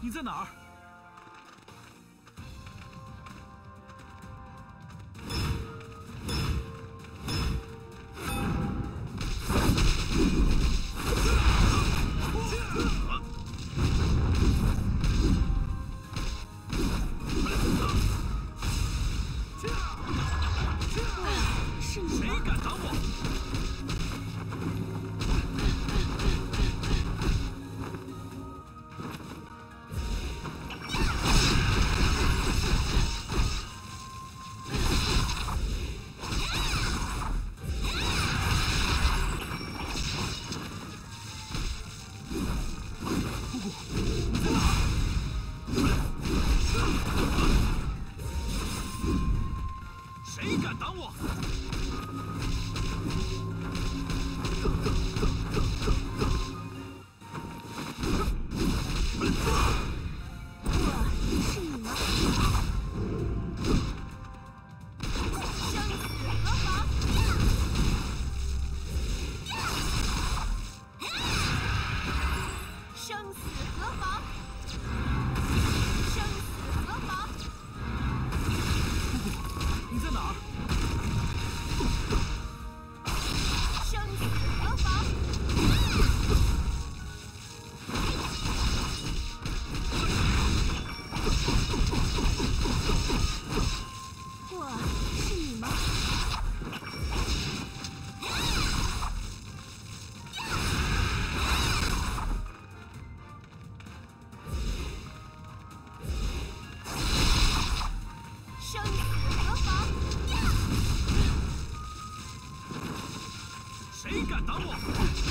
你在哪儿？生死何妨敢挡我！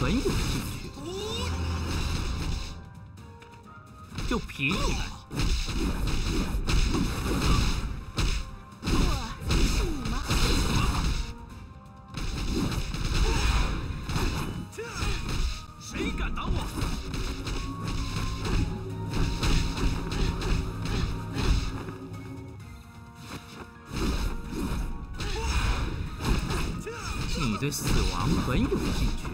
很有兴趣，就凭你？我是你吗？谁敢挡我？你对死亡很有兴趣。